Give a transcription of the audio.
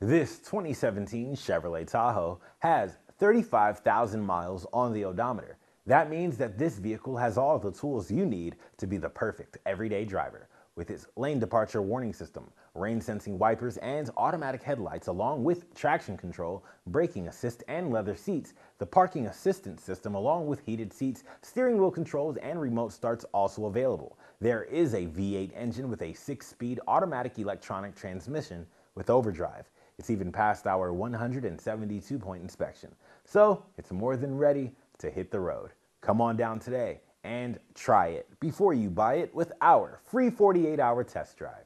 This 2017 Chevrolet Tahoe has 35,000 miles on the odometer. That means that this vehicle has all the tools you need to be the perfect everyday driver. With its lane departure warning system, rain sensing wipers, and automatic headlights, along with traction control, braking assist, and leather seats, the parking assistance system, along with heated seats, steering wheel controls, and remote starts also available. There is a V8 engine with a six speed automatic electronic transmission with overdrive. It's even passed our 172 point inspection. So it's more than ready to hit the road. Come on down today and try it before you buy it with our free 48 hour test drive.